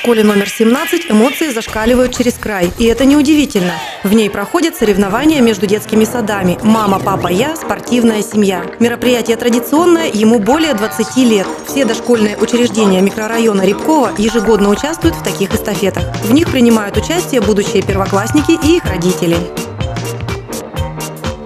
школе номер 17 эмоции зашкаливают через край. И это неудивительно. В ней проходят соревнования между детскими садами «Мама, папа, я. Спортивная семья». Мероприятие традиционное, ему более 20 лет. Все дошкольные учреждения микрорайона Рябкова ежегодно участвуют в таких эстафетах. В них принимают участие будущие первоклассники и их родители.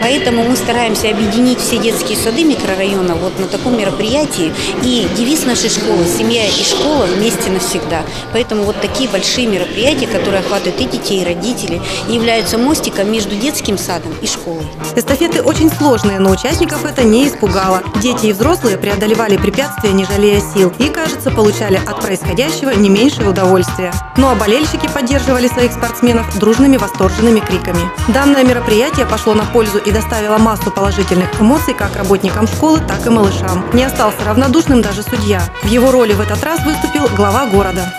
Поэтому мы стараемся объединить все детские сады микрорайона вот на таком мероприятии. И девиз нашей школы «Семья и школа вместе навсегда». Поэтому вот такие большие мероприятия, которые охватывают и детей, и родителей, являются мостиком между детским садом и школой. Эстафеты очень сложные, но участников это не испугало. Дети и взрослые преодолевали препятствия, не жалея сил, и, кажется, получали от происходящего не меньшее удовольствие. Ну а болельщики поддерживали своих спортсменов дружными восторженными криками. Данное мероприятие пошло на пользу и доставила массу положительных эмоций как работникам школы, так и малышам. Не остался равнодушным даже судья. В его роли в этот раз выступил глава города.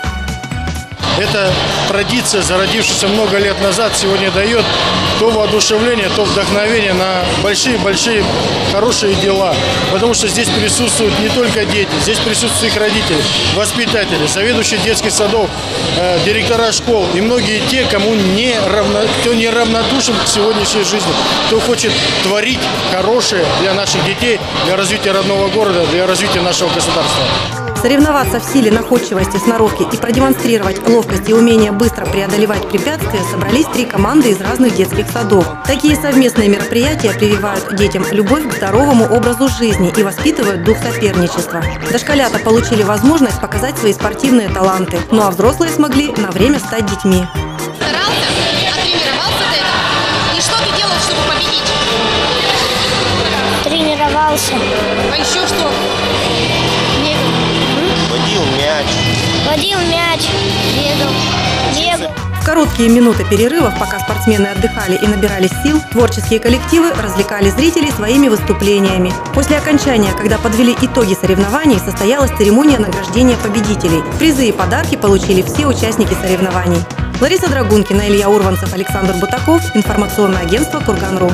Эта традиция, зародившаяся много лет назад, сегодня дает то воодушевление, то вдохновение на большие-большие хорошие дела. Потому что здесь присутствуют не только дети, здесь присутствуют их родители, воспитатели, заведующие детских садов, э, директора школ и многие те, кому не равно, кто не равнодушен к сегодняшней жизни, кто хочет творить хорошее для наших детей, для развития родного города, для развития нашего государства. Соревноваться в силе, находчивости, сноровке и продемонстрировать ловкость и умение быстро преодолевать препятствия собрались три команды из разных детских садов. Такие совместные мероприятия прививают детям любовь к здоровому образу жизни и воспитывают дух соперничества. Дошколята получили возможность показать свои спортивные таланты, ну а взрослые смогли на время стать детьми. Старался, тренировался ты? И что ты делал, чтобы победить? Тренировался. А еще что? Короткие минуты перерывов, пока спортсмены отдыхали и набирались сил, творческие коллективы развлекали зрителей своими выступлениями. После окончания, когда подвели итоги соревнований, состоялась церемония награждения победителей. Призы и подарки получили все участники соревнований. Лариса Драгункина, Илья Урванцев, Александр Бутаков. Информационное агентство «Курган.ру».